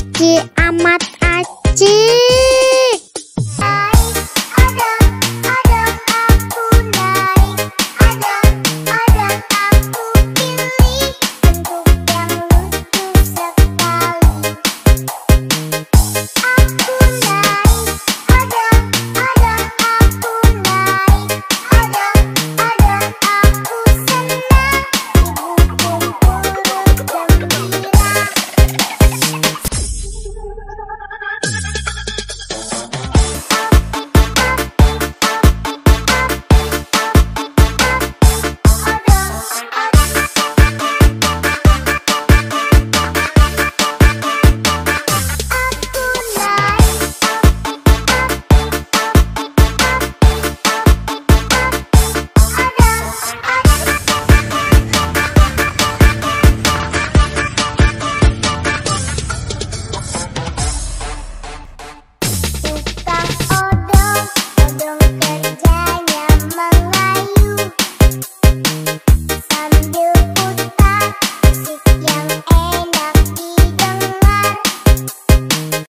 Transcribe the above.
Aci Amat aci.